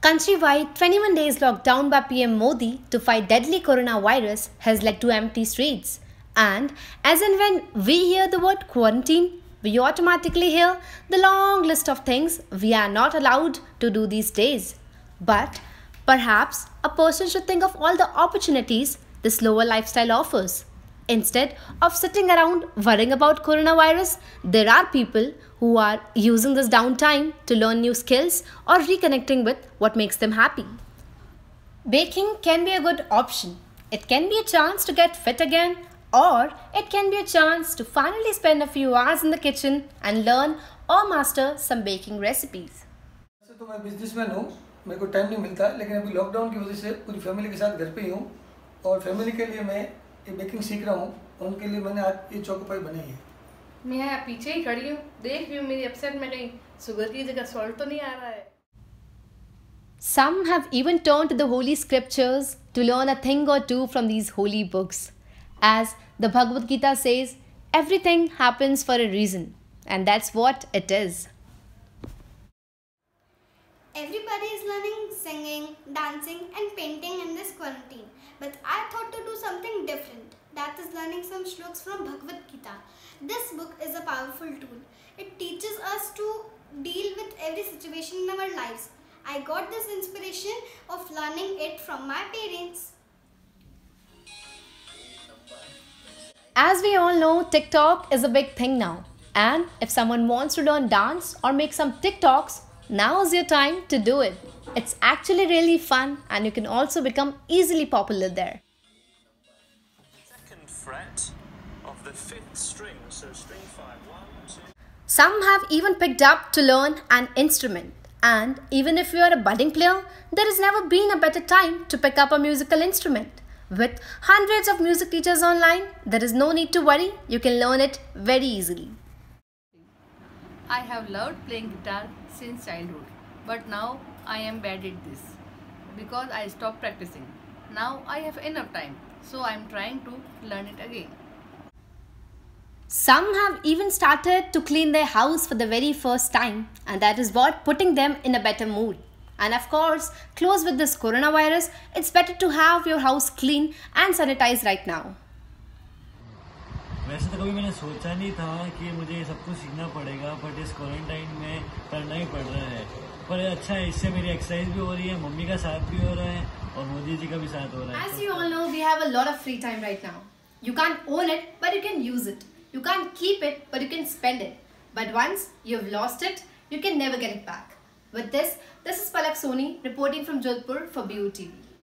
Countrywide, 21 days lockdown by PM Modi to fight deadly coronavirus has led to empty streets. And as and when we hear the word quarantine, we automatically hear the long list of things we are not allowed to do these days. But perhaps a person should think of all the opportunities this slower lifestyle offers. Instead of sitting around worrying about coronavirus, there are people who are using this downtime to learn new skills or reconnecting with what makes them happy. Baking can be a good option. It can be a chance to get fit again, or it can be a chance to finally spend a few hours in the kitchen and learn or master some baking recipes. वैसे तो मैं businessman हूँ मेरे को time नहीं मिलता लेकिन अभी लॉकडाउन की वजह से पूरी फैमिली के साथ घर पे ही हूँ और फैमिली के लिए मैं ये बेकिंग सीख रहा हूँ और उनके लिए मैंने आज ये चौकोपाई बनाई है मैं पीछे ही खड़ी हूँ देख रही हूँ मेरी अपसेट में कहीं शुगर की जगह सॉल्ट तो नहीं आ रहा है Some have even turned to the holy scriptures to learn a thing or two from these holy books. As the Bhagavad Gita says, everything happens for a reason, and that's what it is. Everybody is learning singing, dancing, and painting in this quarantine. But I thought to do something. That is learning some shlokas from Bhagavad Gita. This book is a powerful tool. It teaches us to deal with every situation in our lives. I got this inspiration of learning it from my parents. As we all know, TikTok is a big thing now. And if someone wants to learn dance or make some TikToks, now is your time to do it. It's actually really fun and you can also become easily popular there. Second fret of the fifth string. So string five. One, two. Some have even picked up to learn an instrument. And even if you are a budding player, there has never been a better time to pick up a musical instrument. With hundreds of music teachers online, there is no need to worry, you can learn it very easily. I have loved playing guitar since childhood, but now I am bad at this because I stopped practicing. Now I have enough time, so I am trying to learn it again. Some have even started to clean their house for the very first time, and that is what putting them in a better mood. And of course, close with this coronavirus, it's better to have your house clean and sanitized right now. वैसे तो कभी मैंने सोचा नहीं था कि मुझे ये सब कुछ सीखना पड़ेगा बट इस क्वारंटाइन में करना ही पड़ रहा है पर अच्छा है इससे मेरी एक्सरसाइज भी हो रही है मम्मी का साथ भी हो रहा है और मोदी जी का भी साथ हो रहा है As you all know, we have a lot of free time right now. You can't own it, but you can use it. You can't keep it, but you can spend it. But once you've lost it, you can never get it back. With this, this is Palak Soni reporting from Jodhpur for BUTV.